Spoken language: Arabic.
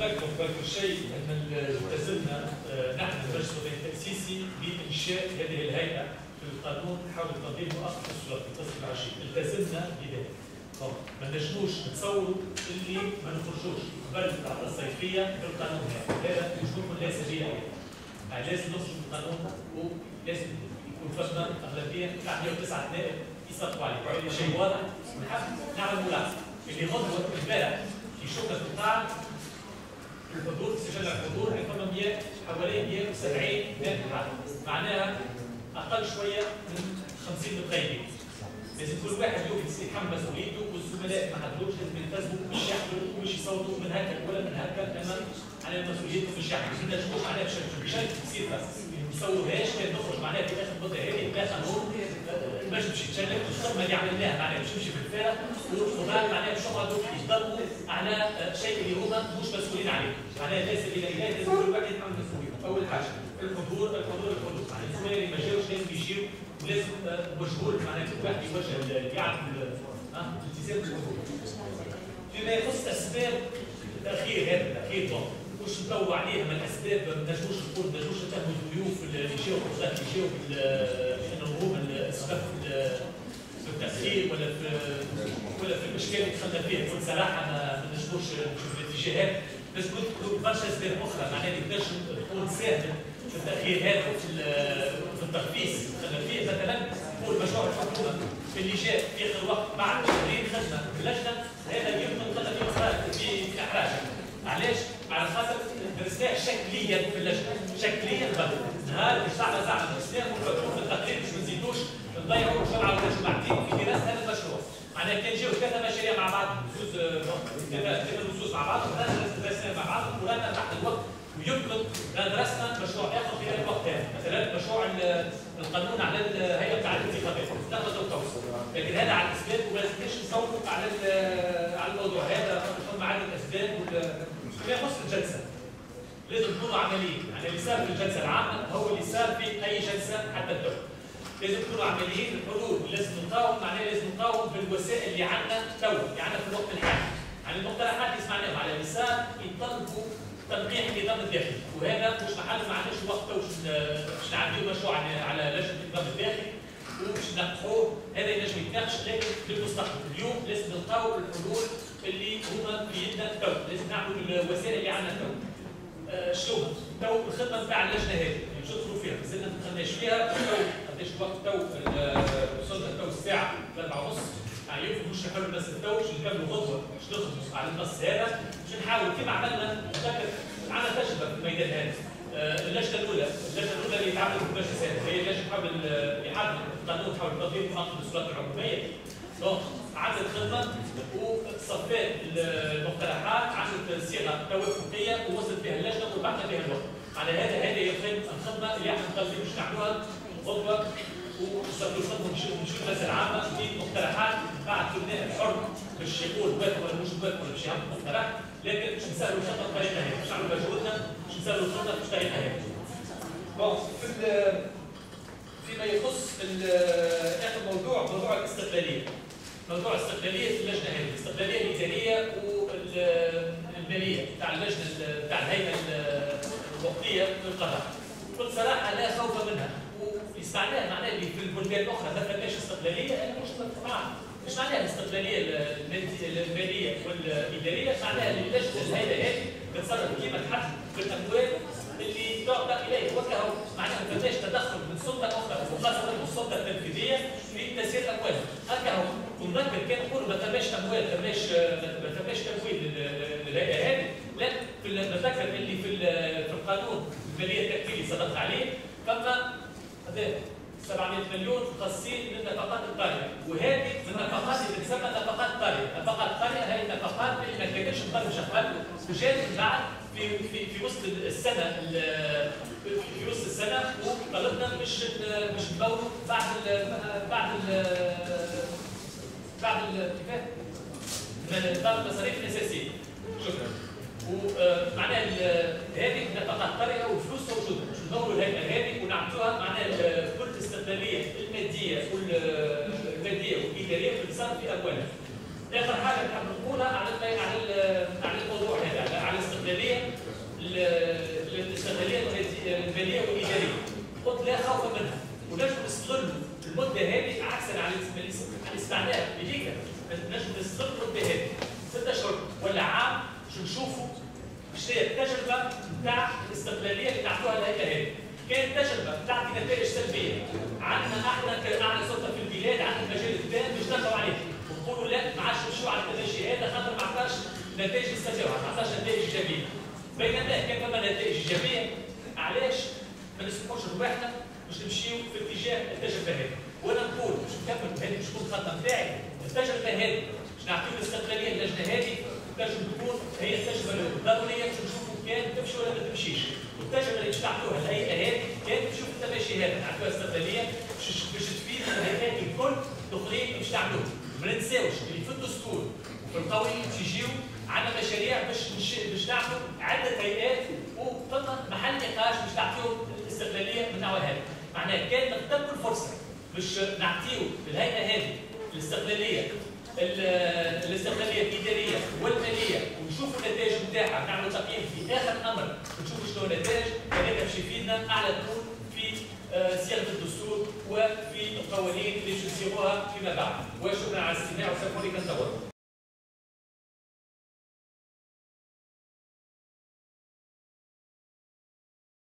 نذكر بذكر الشيء أن التزمنا آه، نحن المجلس التاسيسي بانشاء هذه الهيئة في القانون حول تنظيم مؤقت السلطه القسم العشرين التزمنا بذلك. طب ما نجموش نتصوروا اللي ما نخرجوش قبل بعد الصيفية بالقانون هذا. هذا مجنون سبيل له يعني لازم نخرج بالقانون ولازم يكون فما أغلبية بتاع 109 نائب يصدقوا عليه. شيء واضح. ونحب نعمل ملاحظه اللي غدوة امبارح في شغل القطاع الحضور سجل الحضور فما 100 حوالي 170 نائب حاضر معناها أقل شوية من 50 متغيبين لازم كل واحد يوم يتحمل مسؤوليته والزملاء ما حضروش لازم يلتزموا مش يحضروا ومش يصوتوا من هكا ولا من هكا إنما على مسؤوليتهم مش يحضروا ما نجموش معناها بشكل بشكل كثير بس. ما نسووهاش كان نخرج معناها في اخر المده هذه لا قانون باش باش يتشلك الخدمه اللي عملناها معناها باش نمشي في الفارغ وبعد معناها باش نقعدوا يضربوا على شيء اللي هما مش مسؤولين عليه. معناها لازم إلى إلى لازم كل واحد يتحمل مسؤوليته أول حاجة الحضور الحضور الحضور. معناها الزملاء اللي ما جاوش لازم يجيو ولازم مجهول معناها كل واحد يوجه يعرف الالتزام بالحضور. فيما يخص أسباب التاخير هذا التاخير مش ندور عليها من الاسباب ما نجموش نقول ما نجموش نتهموا الضيوف اللي القضاة اللي الاسباب في التاخير ولا في ولا في الاشكال اللي دخلنا فيها. بكل صراحة ما نجموش نشوف الاتجاهات. بس كنت برشا اسباب أخرى. معناها اللي تنجم تكون ساهمت في التأخير هذا في في الترخيص خلينا فيه مثلا نقول مشروع الحكومة اللي جاء في آخر وقت بعد شهرين خدمة في اللجنه هذا يمكن فيه في إحراج. علاش؟ على خاطر درسناه شكليا في اللجنة. شكليا بل نهار صعب زعما درسناه في التقرير مش ما نزيدوش نضيعوا مش نعاودوش بعدين في دراسة هذا المشروع. معناها كان جاوا ثلاثة مشاريع مع بعض نصوص ثلاثة نصوص مع بعض درسنا مع بعض ورانا تحت الوقت. ويمكن درسنا مشروع آخر في الوقت هذا مثلا مشروع القانون على الهيئه بتاع الانتخابات ناخذ التوصل لكن هذا على الاسباب وما نصوتوا على على الموضوع. هذا ثم على الاسباب فيما يخص الجلسه لازم نكونوا صار في الجلسة العامة هو اللي صار في أي جلسة حتى الدور لازم نكونوا عمليين الحلول لازم نقاوم معناها لازم نقاوم بالوسائل اللي عندنا تو اللي عندنا في الوقت الحالي. يعني المقترحات اللي سمعناهم على اليسار يطلبوا تنقيح النظام الداخلي. وهذا مش محل ما عندناش وقت باش باش نعديو مشروع على لجنة النظام الداخلي وباش نقحوه هذا ينجم يتناقش لكن في المستقبل. اليوم لازم نلقاو الحلول اللي هما في يدنا تو لازم نعملوا الوسائل اللي عندنا تو آه شنو تو الخدمه نتاع اللجنه هذه يعني شو ندخلوا فيها؟ مازلنا ما دخلناش فيها تو قداش الوقت تو وصلنا تو الساعة 3 ونص يعني يمكن مش نحلوا بس التو باش نكملوا غدوه باش نخدموا على النص هذا باش نحاول كما عملنا؟ نتذكر عندنا تجربة في الميدان هذا. اللجنة الأولى اللجنة الأولى اللي تعملت في المجلس هذا هي اللجنة حول اعاده القانون حول تنظيم مؤقت للسلطات الحكوميه دونك عملت خدمه وصفات المقترحات عملت صيغة توافقية ووصلت بها اللجنة وبعثنا بها الوقت على هذا هذه هي الخدمة اللي إحنا مقررين باش نعملوها غدوه وصلوا الخدمة مش مش الجلسه العامة في مقترحات بعد النائب الحر باش يقول وافق ولا مش وافق ولا باش يعمل مقترح لكن باش نسألوا الخطه بطريقه هيك باش نعملوا مجهودنا باش نسألوا الخطه بطريقه هيك. بون في فيما يخص آخر موضوع موضوع الاستقلالية. موضوع الاستقلالية في اللجنة هذه، الاستقلالية الاداريه والمالية بتاع اللجنة بتاع الهيئة الوقتيه للقضاء. بكل صراحة لا خوف منها ويسمعناها معناها اللي في البلدان الأخرى ما فماش استقلالية أنا مش معها. مش معناها الاستقلالية المالية والإدارية معناها ان اللجنة الهيئة هذه تتصرف كيما تحدد في الاموال اللي تعطى اليه وكهو معناها ما فماش تدخل من سلطة أخرى وخاصة السلطة التنفيذية في تسيير الاموال ونذكر كان نقول ما فماش اموال فماش ما فماش تمويل للهيئة هذه لا في نتذكر اللي في في القانون الماليه التكفيري سبق عليه فما 700 مليون خاصين للنفقات الطارئه وهذه من النفقات اللي تسمى نفقات طارئه، نفقات طارئه هي النفقات اللي ما كانتش تقدر شغال وجات بعد في في في وسط السنة في وسط السنة وطلبنا مش مش نبوروا بعد بعد ال بعد بعد المصاريف الاساسيه شكرا ومعناها هذه النفقات الطريه والفلوس موجوده باش ندوروا الهيئه هذه ونعطوها معناها كل الاستقلاليه الماديه والماديه والاداريه والانسان في اموالها. اخر حاجة نحب نقولها على على على الموضوع هذا على الاستقلاليه الاستقلاليه الماليه والاداريه قلت لا خوف منها ونجم نستغل المده هذه عكسا على الاستعمال. بهيك نجم نستغل المده هذه. ست أشهر ولا عام شو نشوفوا شنو هي التجربة نتاع الاستقلالية اللي تعطوها الهيئه هذه. كانت تجربة تعطي نتائج سلبية. عندنا إحنا كأعلى سلطة في البلاد عندنا المجال التام باش نرجعوا عليه. ونقولوا لا ما عادش نمشيو على التماشي هذا خاطر ما عطاش نتائج مستدامه ما عطاش نتائج إيجابية. بينما كان فما نتائج إيجابية علاش؟ ما نسمحوش رواحنا باش نمشيو في اتجاه التجربه هذه وأنا نقول باش نكمل هذه باش تكون الخطه نتاعي التجربه هذه باش نعطيو الاستقلالية اللجنه هذه تنجم تكون هي التجربه الضروريه باش نشوفوا كان تمشي ولا ما تمشيش. والتجربه اللي باش تعطوها الهيئه هذه كان تشوف التماشي هذا. نعطيوها استقلالية. باش تفيد الهيئات الكل الاخرين باش تعملوه. ما ننساوش اللي في الدستور وفي القوانين باش يجيو عندنا مشاريع باش باش نعملوا عدة هيئات وفما محل نقاش باش تعطيهم الاستقلالية من النوع هذا معناها كان نغتنموا الفرصه باش نعطيو الهيئه هذه الاستقلالية الاستقلالية الإدارية والماليه ونشوفوا النتائج نتاعها نعملوا تقييم في آخر الامر ونشوفوا شنو النتائج هذا باش يفيدنا أعلى طول في صياغة الدستور وفي القوانين اللي باش فيما بعد. وشكرا على الاستماع وسامحوني كنطول